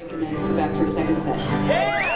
break and then go back for a second set.